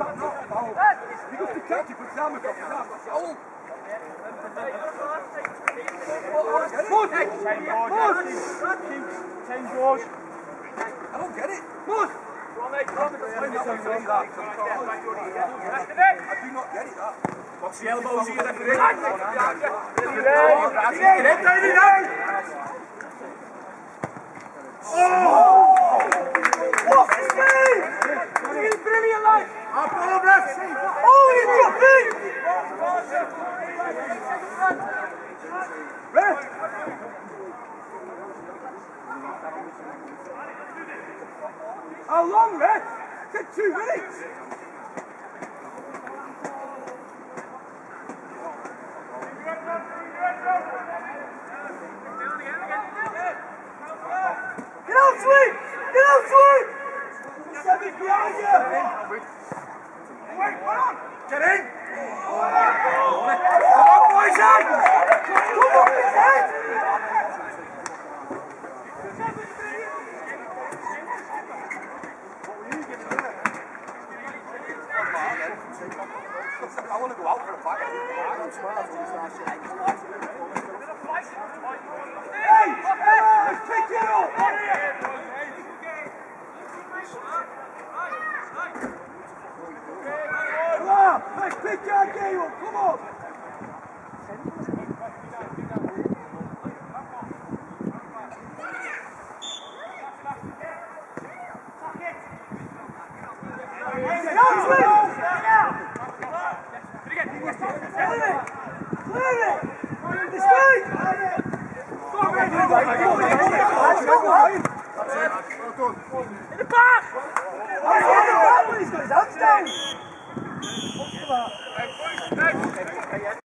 Je hoeft de kantje voor samen te gaan. Push! Ten George. I don't get it. I do not get it, that. Elbows here, that's the How long, eh? Ref? Said two minutes. Get! Get! Get in! Come on, boys, in! Come on, I want to go out for a fight. Hey! Hey! Pick it up! Come on! Let's pick that game! Come on! Get out, In de paard! Wat is dat? Wat is dat?